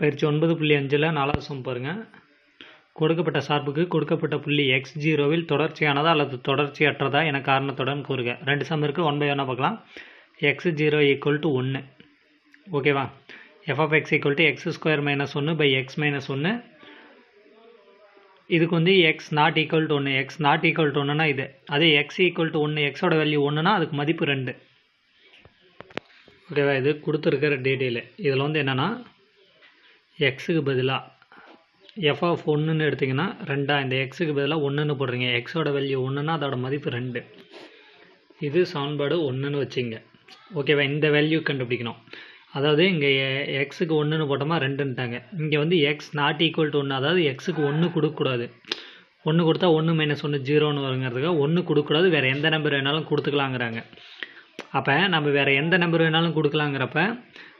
பயிற்சி ஒன்பது புள்ளி அஞ்சில் நாலாவது சம் பாருங்கள் கொடுக்கப்பட்ட சார்புக்கு கொடுக்கப்பட்ட புள்ளி எக்ஸ் ஜீரோவில் தொடர்ச்சியானதா அல்லது தொடர்ச்சியற்றதா என காரணத்துடன் கூறுக. ரெண்டு சம் இருக்குது ஒன் பை ஒன்னாக பார்க்கலாம். எக்ஸ் ஜீரோ ஈக்குவல் டு ஒன்று ஓகேவா F of X equal to X square minus ஒன்று பை எக்ஸ் மைனஸ் ஒன்று இதுக்கு வந்து எக்ஸ் நாட் ஈக்குவல் டு ஒன்று எக்ஸ் நாட் ஈக்குவல் டு ஒன்றுனா இது. அதே எக்ஸ் ஈக்குவல் டு ஒன்று எக்ஸோட வேல்யூ ஒன்றுனா அதுக்கு மதிப்பு ரெண்டு. ஓகேவா இது கொடுத்துருக்கிற டீட்டெயிலு இதில் வந்து என்னென்னா எக்ஸுக்கு பதிலாக எஃப் ஆஃப் ஒன்றுன்னு எடுத்திங்கன்னா ரெண்டா? இந்த எக்ஸுக்கு பதிலாக ஒன்றுன்னு போடுறீங்க. எக்ஸோட வேல்யூ ஒன்றுனா அதோட மதிப்பு ரெண்டு. இது சமன்பாடு ஒன்றுன்னு வச்சுங்க. ஓகேவா இந்த வேல்யூ கண்டுபிடிக்கணும். அதாவது இங்கே எக்ஸுக்கு ஒன்றுன்னு போட்டோமா ரெண்டுன்ட்டாங்க. இங்கே வந்து எக்ஸ் நாட் ஈக்குவல் டு ஒன்று அதாவது எக்ஸுக்கு ஒன்று கொடுக்கக்கூடாது. ஒன்று கொடுத்தா ஒன்று மைனஸ் ஒன்று ஜீரோன்னு வருங்கிறதுக்காக ஒன்று கொடுக்கக்கூடாது. வேறு எந்த நம்பர் வேணாலும் கொடுத்துக்கலாங்கிறாங்க. அப்போ நம்ம வேறு எந்த நம்பர் வேணாலும் கொடுக்கலாங்கிறப்ப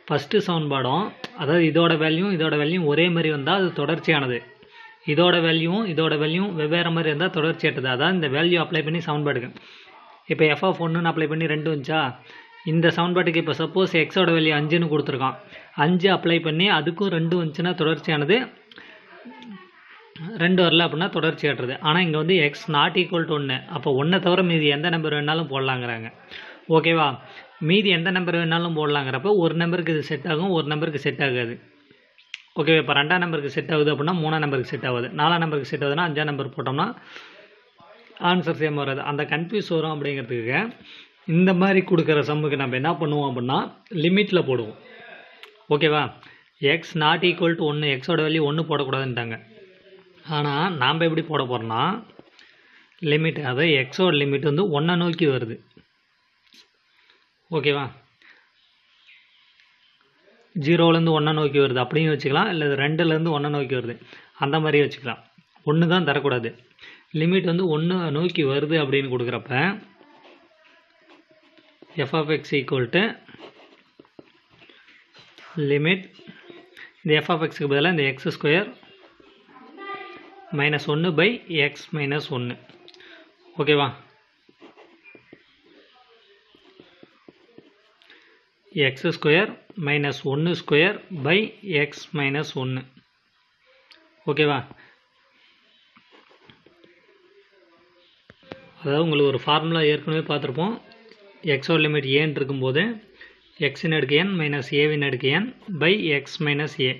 ஃபஸ்ட்டு சமன்பாடும் அதாவது இதோட வேல்யூ இதோட வேல்யூ ஒரே மாதிரி வந்தால் அது தொடர்ச்சியானது. இதோட வேல்யூவும் இதோட வேல்யூவும் வெவ்வேறு மாதிரி இருந்தால் தொடர்ச்சியற்றது அதாவது இந்த வேல்யூ அப்ளை பண்ணி சமன்பாடுக்கு இப்போ எஃப் ஆஃப் ஒன்றுன்னு அப்ளை பண்ணி ரெண்டு வந்துச்சா? இந்த சவுன்பாட்டுக்கு இப்போ சப்போஸ் எக்ஸோட வேல்யூ அஞ்சுன்னு கொடுத்துருக்கான். அஞ்சு அப்ளை பண்ணி அதுக்கும் ரெண்டு வந்துச்சுன்னா தொடர்ச்சியானது. ரெண்டு வரல அப்படின்னா தொடர்ச்சி ஆட்டுறது ஆனால் இங்கே வந்து எக்ஸ் நாட் ஈக்குவல் டு ஒன்று அப்போ ஒன்றை தவிர மீதி எந்த நம்பர் வேணாலும் போடலாங்கிறாங்க. ஓகேவா மீதி எந்த நம்பர் வேணாலும் போடலாங்கிறப்ப ஒரு நம்பருக்கு இது செட் ஆகும் ஒரு நம்பருக்கு செட் ஆகாது. ஓகேவா இப்போ ரெண்டாம் நம்பருக்கு செட் ஆகுது அப்படின்னா மூணாம் நம்பருக்கு செட் ஆகுது. நாலாம் நம்பருக்கு செட் ஆகுதுன்னா அஞ்சாம் நம்பர் போட்டோம்னா ஆன்சர் சேம் வராது. அந்த கன்ஃபியூஸ் வரும் அப்படிங்கிறதுக்கு இந்த மாதிரி கொடுக்குற சம்முக்கு நம்ம என்ன பண்ணுவோம் அப்படின்னா லிமிட்டில் போடுவோம். ஓகேவா எக்ஸ் நாட் ஈக்குவல் டு ஒன்று எக்ஸோட வேல்யூ ஒன்று போடக்கூடாதுன்ட்டாங்க. ஆனால் நாம் எப்படி போட போகிறோம்னா லிமிட் அதாவது எக்ஸோட லிமிட் வந்து ஒன்றை நோக்கி வருது. ஓகேவா? ஜீரோலேருந்து ஒன்றை நோக்கி வருது. அப்படின்னு வச்சுக்கலாம். இல்லை ரெண்டுலேருந்து ஒன்றை நோக்கி வருது. அந்த மாதிரி வச்சுக்கலாம். ஒன்று தான் தரக்கூடாது. லிமிட் வந்து ஒன்று நோக்கி வருது அப்படின்னு கொடுக்குறப்ப எஃப்எஃப்எக்ஸ் ஈக்குவல் டு லிமிட் இந்த எஃப்எஃப்எக்ஸுக்கு பதிலாக இந்த எக்ஸ் ஸ்கொயர் மைனஸ் ஒன்று பை எக்ஸ் மைனஸ் ஒன்று ஓகேவா? எக்ஸ் ஸ்கொயர் மைனஸ் ஒன்று ஸ்கொயர் பை எக்ஸ் மைனஸ் ஒன்று ஓகேவா அதாவது உங்களுக்கு ஒரு ஃபார்முலா ஏற்கனவே பார்த்துருப்போம். எக்ஸோட லிமிட் ஏன் இருக்கும்போது எக்ஸின் அடுக்கு என் மைனஸ் ஏவின் அடுக்கு N by X minus A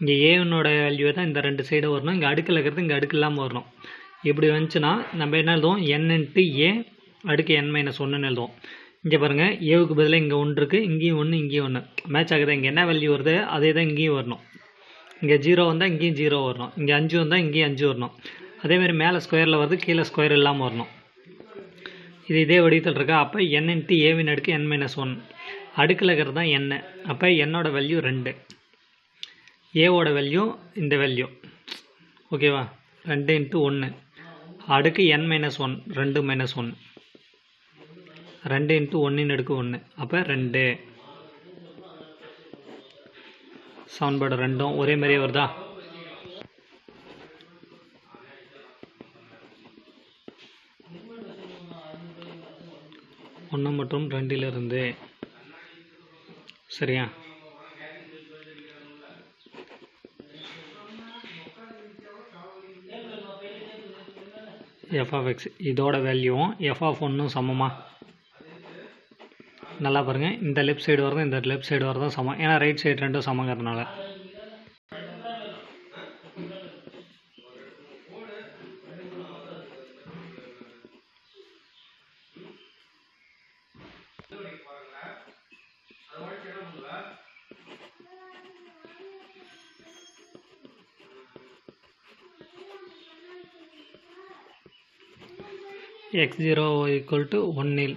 இங்கே ஏவினோட வேல்யூ தான் இந்த ரெண்டு சைடும் வரணும். இங்கே அடுக்கில் இருக்கிறது இங்கே அடுக்கு இல்லாமல் வரணும். இப்படி வந்துச்சுன்னா நம்ம என்ன எழுதுவோம்? என் இன்ட்டு ஏ அடுக்கு என் மைனஸ் ஒன்றுன்னு எழுதுவோம். இங்கே பாருங்கள் ஏவுக்கு பதிலாக இங்கே ஒன்று இருக்குது இங்கேயும் ஒன்று இங்கேயும் ஒன்று மேட்ச் ஆகுது இங்கே என்ன வேல்யூ வருது அதே தான் இங்கேயும் வரணும். இங்கே ஜீரோ வந்தால் இங்கேயும் ஜீரோ வரணும். இங்கே அஞ்சு வந்தால் இங்கேயும் அஞ்சு வரணும். அதேமாதிரி மேலே ஸ்கொயரில் வருது கீழே ஸ்கொயர் இல்லாமல் வரணும். இது இதே வடிவத்தில் இருக்கா? அப்போ என் இன்ட்டு ஏவின் அடுக்கு என் மைனஸ் ஒன் அடுக்கில் இருக்கிறது தான் என்ன அப்போ என்னோட வேல்யூ ரெண்டு. ஏவோட வேல்யூ இந்த வேல்யூ ஓகேவா ரெண்டு இன்ட்டு ஒன்று அடுக்கு என் மைனஸ் ஒன் ரெண்டு மைனஸ் ஒன்று ரெண்டு இன்ட்டு ஒன்றின் அடுக்கு ஒன்று அப்போ ரெண்டு. சவுன்பாடு ரெண்டும் ஒரே மாதிரியே வருதா? ஒன்று மற்றும் ரெண்டிலிருந்து சரியா? எஃப் ஆஃப் எக்ஸ் இதோட வேல்யூவும் எஃப் ஆஃப் ஒன்றும் சமமாக நல்லா பாருங்கள் இந்த லெஃப்ட் சைடு வரதும் இந்த லெஃப்ட் சைடு வரதும் சமம். ஏன்னா ரைட் சைடு ரெண்டும் சமங்கிறதுனால எக்ஸ் ஜீரோ ஈக்குவல் டு ஒன்னில்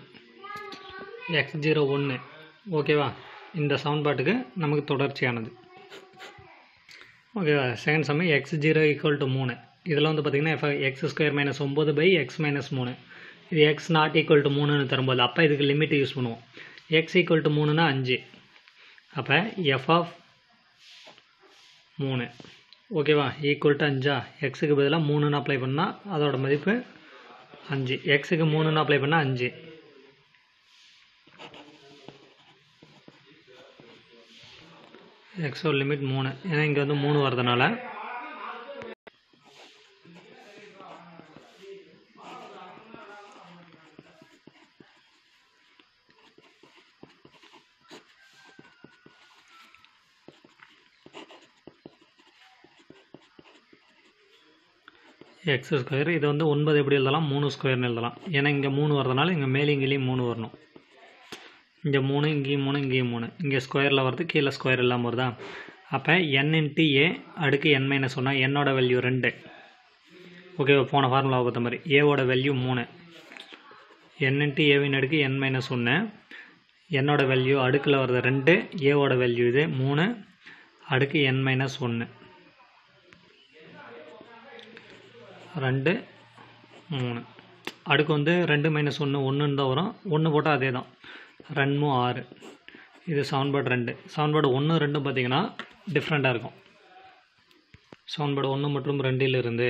எக்ஸ் ஜீரோ ஒன்று ஓகேவா இந்த சமன்பாட்டுக்கு நமக்கு தொடர்ச்சியானது. ஓகேவா செகண்ட் சமயம் எக்ஸ் ஜீரோ ஈக்குவல் டு மூணு. இதில் வந்து பார்த்திங்கன்னா எஃப் எக்ஸ் ஸ்கொயர் மைனஸ் ஒம்பது பை எக்ஸ் மைனஸ் மூணு. இது எக்ஸ் நாட் ஈக்குவல் டு மூணுன்னு தரும்போது அப்போ இதுக்கு லிமிட் யூஸ் பண்ணுவோம். எக்ஸ் ஈக்குவல் டு மூணுனா அஞ்சு. அப்போ எஃப் ஆஃப் மூணு. ஓகேவா ஈக்குவல் டு அஞ்சா? எக்ஸுக்கு பதிலாக மூணுன்னு அப்ளை பண்ணால் அதோட மதிப்பு அஞ்சு. எக்ஸுக்கு மூணுன்னு அப்ளை பண்ணால் அஞ்சு. எக்ஸோட லிமிட் மூணு. ஏன்னா இங்கே வந்து மூணு வரதுனால எக்ஸ் ஸ்கொயர் இது வந்து ஒன்பது எப்படி எழுதலாம்? மூணு ஸ்கொயர்னு எழுதலாம். ஏன்னா இங்கே மூணு வரதுனால இங்கே மேலே இங்கேயும் மூணு வரணும். இங்கே மூணு இங்கேயும் மூணு இங்கேயும் மூணு. இங்கே ஸ்கொயரில் வருது கீழே ஸ்கொயர் இல்லாமல் வருதா? அப்போ என் இன்ட்டு ஏ அடுக்கு என் மைனஸ் ஒன்னா என்னோட வேல்யூ ரெண்டு. ஓகே போன ஃபார்முலா பார்த்த மாதிரி. ஏவோட வேல்யூ மூணு. என் இன்ட்டு ஏவின் அடுக்கு என் மைனஸ் ஒன்று என்னோட வேல்யூ அடுக்கில் வருது ரெண்டு. ஏவோட வேல்யூ இது மூணு. அடுக்கு என் மைனஸ் ஒன்று ரெண்டு மூணு. அடுக்கு வந்து ரெண்டு மைனஸ் ஒன்று ஒன்றுன்னு தான் வரும். ஒன்று போட்டால் அதே தான் ரெண்டும் ஆறு. இது சவுன்பாடு ரெண்டு. சவுன்பாடு ஒன்று ரெண்டும் பார்த்தீங்கன்னா டிஃப்ரெண்ட்டாக இருக்கும். சவுன்பாடு ஒன்று மற்றும் ரெண்டிலிருந்து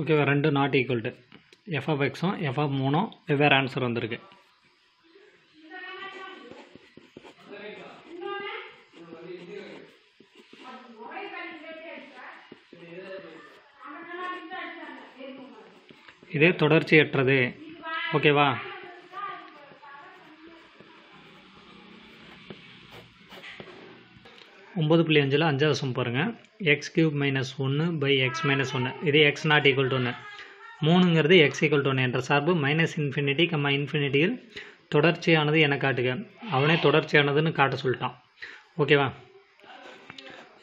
ஓகேவா ரெண்டு not equal to F F F of எக்ஸும் எஃப் ஆஃப் மூணும் வெவ்வேறு ஆன்சர் வந்திருக்கு. இது தொடர்ச்சியற்றது. ஓகேவா? ஒம்பது புள்ளி அஞ்சில் அஞ்சாவது சம் பாருங்கள் எக்ஸ் கியூப் மைனஸ் ஒன்று பை எக்ஸ் மைனஸ் ஒன்று இது எக்ஸ் நாட் ஈக்குவல் டு ஒன்று மூணுங்கிறது எக்ஸ் ஈக்குவல் டு ஒன்று என்ற சார்பு மைனஸ் இன்ஃபினிட்டி கம்மா இன்ஃபினிட்டியில் தொடர்ச்சியானது என காட்டுக. அவனே தொடர்ச்சியானதுன்னு காட்ட சொல்லிட்டான். ஓகேவா?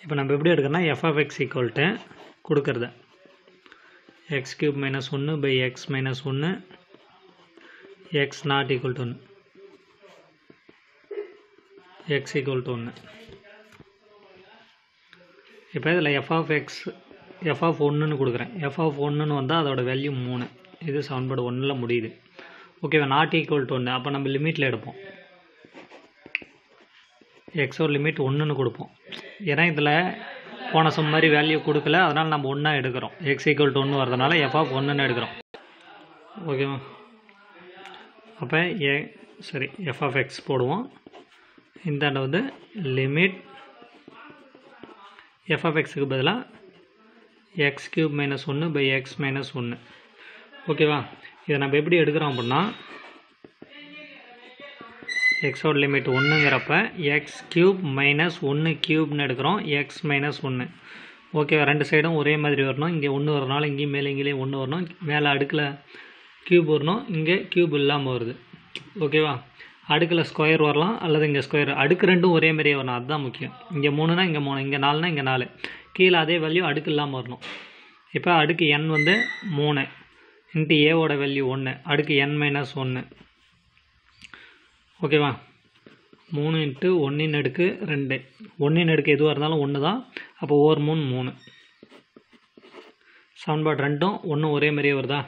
இப்போ நம்ம எப்படி எடுக்கணும்னா எஃப் ஆஃப் எக்ஸ் கொடுக்குறது. எக்ஸ் கியூப் மைனஸ் ஒன்று பை எக்ஸ் மைனஸ் ஒன்று எக்ஸ் நாட் ஈக்குவல் டு ஒன்று எக்ஸ் ஈக்குவல் டு ஒன்று இப்போ இதில் F of X F of ஒன்றுன்னு கொடுக்குறேன். எஃப் ஆஃப் ஒன்றுன்னு வந்தால் அதோட வேல்யூ மூணு. இது சவுன்பாடு ஒன்றில் முடியுது. ஓகேவா நாட் ஈக்குவல் டு ஒன்று அப்போ நம்ம லிமிட்டில் எடுப்போம். எக்ஸோட லிமிட் ஒன்றுன்னு கொடுப்போம். ஏன்னா இதில் போன சம் மாதிரி வேல்யூ கொடுக்கல அதனால் நம்ம ஒன்றா எடுக்கிறோம். எக்ஸ் ஈக்குவல் டு ஒன்று வரதுனால எஃப் ஆஃப் ஒன்றுன்னு எடுக்கிறோம் ஓகேவா அப்போ ஏ சரி எஃப் ஆஃப் எக்ஸ் போடுவோம். இந்தாண்ட வந்து லிமிட் எஃப் ஆஃப் எக்ஸுக்கு பதிலாக எக்ஸ் கியூப் மைனஸ் ஒன்று பை எக்ஸ் மைனஸ் ஒன்று ஓகேவா இதை நம்ம எப்படி எடுக்கிறோம் அப்படின்னா எக்ஸோட லிமிட் ஒன்றுங்கிறப்ப எக்ஸ் கியூப் மைனஸ் ஒன்று கியூப்னு எடுக்கிறோம். எக்ஸ் மைனஸ் ஒன்று ஓகேவா ரெண்டு சைடும் ஒரே மாதிரி வரணும். இங்கே ஒன்று வரனால இங்கேயும் மேலே இங்கேயும் ஒன்று வரணும். மேலே அடுக்கில் க்யூப் வரணும். இங்கே க்யூப் இல்லாமல் வருது. ஓகேவா அடுக்கில் ஸ்கொயர் வரலாம். அல்லது இங்கே ஸ்கொயர் அடுக்கு ரெண்டும் ஒரே மாதிரியே வரணும். அதுதான் முக்கியம். இங்கே மூணுனா இங்கே மூணு. இங்கே நாலுனா இங்கே நாலு. கீழே அதே வேல்யூ அடுக்கு இல்லாமல் வரணும். இப்போ அடுக்கு என் வந்து மூணு. இன்ட்டு ஏவோட வேல்யூ ஒன்று அடுக்கு என் மைனஸ் ஒன்று ஓகேவா? மூணு இன்ட்டு ஒன்றின் அடுக்கு ரெண்டு. ஒன்றின் அடுக்கு எதுவாக இருந்தாலும் ஒன்று தான் அப்போ ஓர் மூணு மூணு. சவுன்பாட் ரெண்டும் ஒன்றும் ஒரே மாதிரியே வருதா?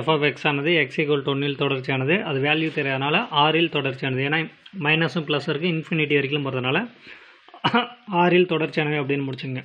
எஃப் ஆஃப் எக்ஸ் ஆனது எக்ஸ் ஈக்குவல் ஒன்னில் தொடர்ச்சியானது. அது வேல்யூ தெரியாதனால ஆறில் தொடர்ச்சியானது. ஏன்னா மைனஸும் ப்ளஸ் இருக்குது இன்ஃபினிட்டி வரைக்கும் போகிறதுனால ஆறில் தொடர்ச்சியானது அப்படின்னு முடிச்சுங்க